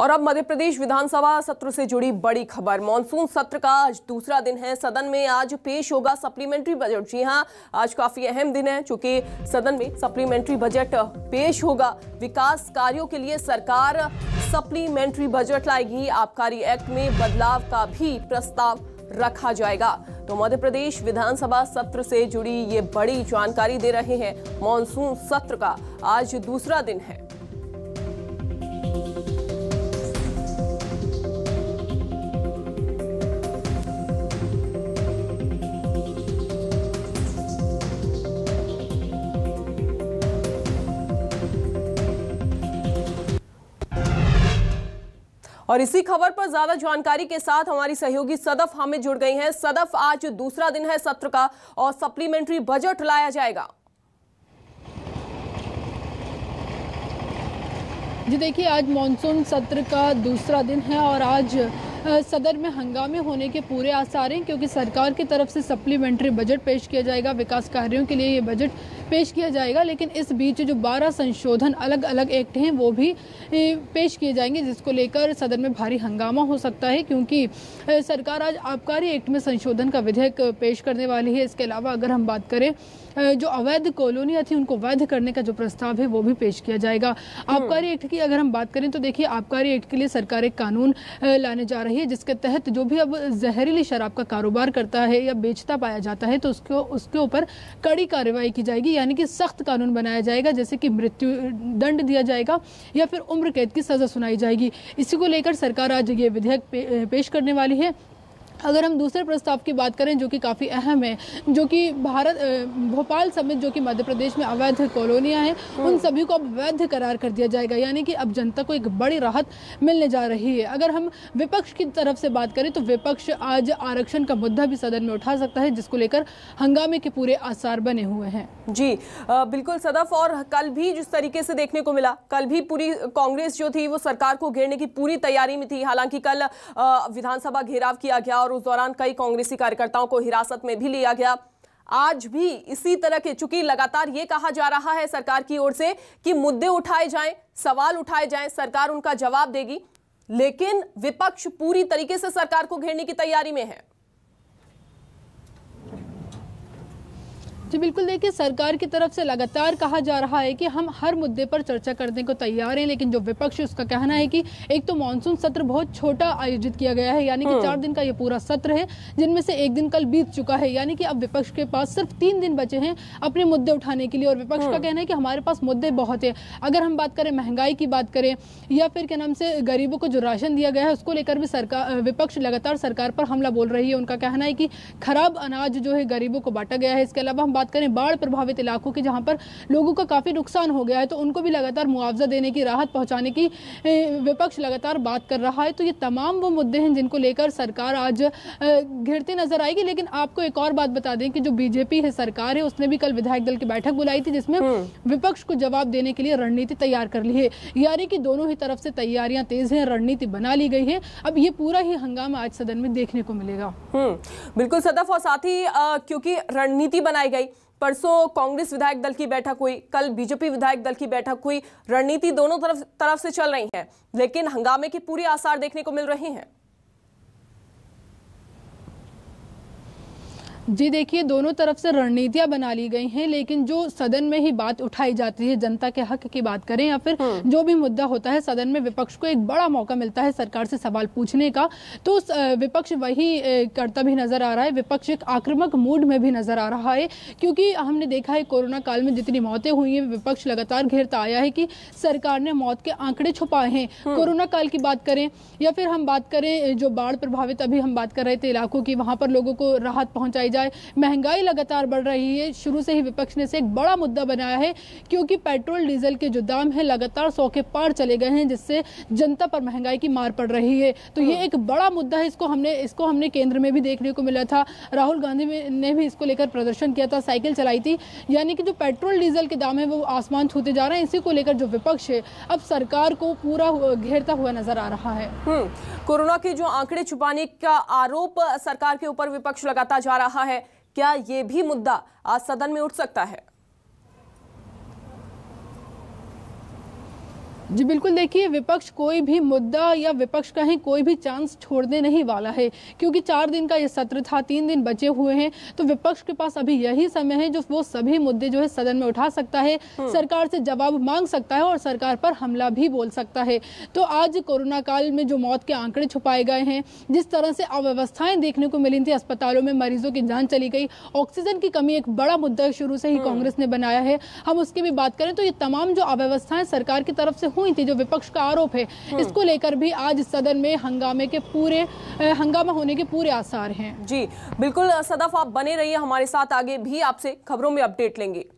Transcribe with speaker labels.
Speaker 1: और अब मध्य प्रदेश विधानसभा सत्र से जुड़ी बड़ी खबर। मानसून सत्र का आज दूसरा दिन है। सदन में आज पेश होगा सप्लीमेंट्री बजट। जी हाँ, आज काफ़ी अहम दिन है, चूँकि सदन में सप्लीमेंट्री बजट पेश होगा। विकास कार्यों के लिए सरकार सप्लीमेंट्री बजट लाएगी। आबकारी एक्ट में बदलाव का भी प्रस्ताव रखा जाएगा। तो मध्य प्रदेश विधानसभा सत्र से जुड़ी ये बड़ी जानकारी दे रहे हैं मानसून सत्र का। आज दूसरा दिन है। और इसी खबर पर ज़्यादा जानकारी के साथ हमारी सहयोगी सदफ हमें जुड़ गई हैं। सदफ, आज दूसरा दिन है सत्र का और सप्लीमेंट्री बजट लाया जाएगा।
Speaker 2: जी देखिए, आज मॉनसून सत्र का दूसरा दिन है और आज सदर में हंगामे होने के पूरे आसार हैं क्योंकि सरकार की तरफ़ से सप्लीमेंट्री बजट पेश किया जाएगा। विकास कार्यों के लिए ये बजट पेश किया जाएगा लेकिन इस बीच जो 12 संशोधन अलग अलग एक्ट हैं वो भी पेश किए जाएँगे जिसको लेकर सदन में भारी हंगामा हो सकता है क्योंकि सरकार आज आबकारी एक्ट में संशोधन का विधेयक पेश करने वाली है। इसके अलावा अगर हम बात करें जो अवैध कॉलोनियाँ थी उनको वैध करने का जो प्रस्ताव है वो भी पेश किया जाएगा। आबकारी एक्ट की अगर हम बात करें तो देखिए आबकारी एक्ट के लिए सरकार एक कानून लाने जा रही है जिसके तहत जो भी अब जहरीली शराब का कारोबार करता है या बेचता पाया जाता है तो उसको उसके ऊपर कड़ी कार्रवाई की जाएगी यानी कि सख्त कानून बनाया जाएगा जैसे कि मृत्यु दंड दिया जाएगा या फिर उम्र कैद की सजा सुनाई जाएगी। इसी को लेकर सरकार आज ये विधेयक पे, पेश करने वाली है। अगर हम दूसरे प्रस्ताव की बात करें जो कि काफ़ी अहम है जो कि भारत भोपाल समेत जो कि मध्य प्रदेश में अवैध कॉलोनियाँ हैं उन सभी को अब वैध करार कर दिया जाएगा। यानी कि अब जनता को एक बड़ी राहत मिलने जा रही है। अगर हम विपक्ष की तरफ़ से बात करें तो विपक्ष आज आरक्षण का मुद्दा भी सदन में उठा सकता है जिसको लेकर हंगामे के पूरे आसार बने हुए हैं।
Speaker 1: जी आ, बिल्कुल सदफ और कल भी जिस तरीके से देखने को मिला कल भी पूरी कांग्रेस जो थी वो सरकार को घेरने की पूरी तैयारी में थी। हालाँकि कल विधानसभा घेराव किया गया और उस दौरान कई कांग्रेसी कार्यकर्ताओं को हिरासत में भी लिया गया। आज भी इसी तरह के चूँकि लगातार ये कहा जा रहा है सरकार की ओर से कि मुद्दे उठाए जाएँ, सवाल उठाए जाएँ, सरकार उनका जवाब देगी। लेकिन विपक्ष पूरी तरीके से सरकार को घेरने की तैयारी में है।
Speaker 2: जी बिल्कुल देखिए सरकार की तरफ़ से लगातार कहा जा रहा है कि हम हर मुद्दे पर चर्चा करने को तैयार हैं लेकिन जो विपक्ष है उसका कहना है कि एक तो मानसून सत्र बहुत छोटा आयोजित किया गया है यानी कि हम्म। चार दिन का ये पूरा सत्र है जिनमें से एक दिन कल बीत चुका है यानी कि अब विपक्ष के पास सिर्फ़ तीन दिन बचे हैं अपने मुद्दे उठाने के लिए और विपक्ष का हम्म। कहना है कि हमारे पास मुद्दे बहुत है अगर हम बात करें महँगाई की बात करें या फिर क्या नाम से गरीबों को जो राशन दिया गया है उसको लेकर भी सरकार विपक्ष लगातार सरकार पर हमला बोल रही है उनका कहना है कि खराब अनाज जो है गरीबों को बांटा गया है इसके अलावा हम बात करें बाढ़ प्रभावित इलाकों की जहाँ पर लोगों का काफ़ी नुकसान हो गया है तो उनको भी लगातार मुआवजा देने की राहत पहुँचाने की विपक्ष लगातार बात कर रहा है तो ये तमाम वो मुद्दे हैं जिनको लेकर सरकार आज घिरती नज़र आएगी लेकिन आपको एक और बात बता दें कि जो बीजेपी है सरकार है उसने भी कल विधायक दल की बैठक बुलाई थी जिसमें हम्म। विपक्ष को जवाब देने के लिए रणनीति तैयार कर ली है यानी कि दोनों ही तरफ़ से तैयारियाँ तेज हैं रणनीति बना ली गई है अब ये पूरा ही हंगामा आज सदन में देखने को मिलेगा
Speaker 1: हम्म। बिल्कुल सदफ और साथ ही क्योंकि रणनीति बनाई गई परसों कांग्रेस विधायक दल की बैठक हुई, कल बीजेपी विधायक दल की बैठक हुई, रणनीति दोनों तरफ़ तरफ़ से चल रही है, लेकिन हंगामे की पूरी आसार देखने को मिल रही हैं।
Speaker 2: जी देखिए दोनों तरफ़ से रणनीतियाँ बना ली गई हैं लेकिन जो सदन में ही बात उठाई जाती है जनता के हक की बात करें या फिर हम्म। जो भी मुद्दा होता है सदन में विपक्ष को एक बड़ा मौका मिलता है सरकार से सवाल पूछने का तो विपक्ष वही करता भी नज़र आ रहा है विपक्ष एक आक्रामक मूड में भी नज़र आ रहा है क्योंकि हमने देखा है कोरोना काल में जितनी मौतें हुई हैं विपक्ष लगातार घेरता आया है कि सरकार ने मौत के आंकड़े छुपाए हैं हम्म। कोरोना काल की बात करें या फिर हम बात करें जो बाढ़ प्रभावित अभी हम बात कर रहे थे इलाकों की वहाँ पर लोगों को राहत पहुंचाई जाए जाए। महँगाई लगातार बढ़ रही है। शुरू से ही विपक्ष ने से एक बड़ा मुद्दा बनाया है क्योंकि पेट्रोल डीजल के जो दाम है लगातार सौ के पार चले गए हैं जिससे जनता पर महँगाई की मार पड़ रही है। तो ये एक बड़ा मुद्दा है। इसको हमने इसको हमने केंद्र में भी देखने को मिला था। राहुल गांधी ने भी इसको लेकर प्रदर्शन किया था साइकिल चलाई थी। यानी कि जो पेट्रोल डीजल के दाम है वो आसमान छूते जा रहे हैं। इसी को लेकर जो विपक्ष है अब सरकार को पूरा घेरता हुआ नज़र आ रहा है।
Speaker 1: हम्म, कोरोना के जो आंकड़े छुपाने का आरोप सरकार के ऊपर विपक्ष लगाता जा रहा है। क्या ये भी मुद्दा आज सदन में उठ सकता है?
Speaker 2: जी बिल्कुल देखिए विपक्ष कोई भी मुद्दा या विपक्ष का ही कोई भी चांस छोड़ने नहीं वाला है क्योंकि चार दिन का ये सत्र था तीन दिन बचे हुए हैं तो विपक्ष के पास अभी यही समय है जो वो सभी मुद्दे जो है सदन में उठा सकता है हम्म। सरकार से जवाब मांग सकता है और सरकार पर हमला भी बोल सकता है तो आज कोरोना काल में जो मौत के आंकड़े छुपाए गए हैं जिस तरह से अव्यवस्थाएँ देखने को मिली थी अस्पतालों में मरीजों की जान चली गई ऑक्सीजन की कमी एक बड़ा मुद्दा शुरू से ही हम्म। कांग्रेस ने बनाया है हम उसकी भी बात करें तो ये तमाम जो अव्यवस्थाएँ सरकार की तरफ़ से हुई थी जो विपक्ष का आरोप है। हम्म। इसको लेकर भी आज सदन में हंगामे के पूरे हंगामा होने के पूरे आसार हैं।
Speaker 1: जी बिल्कुल सदफ आप बने रहिए हमारे साथ। आगे भी आपसे खबरों में अपडेट लेंगे।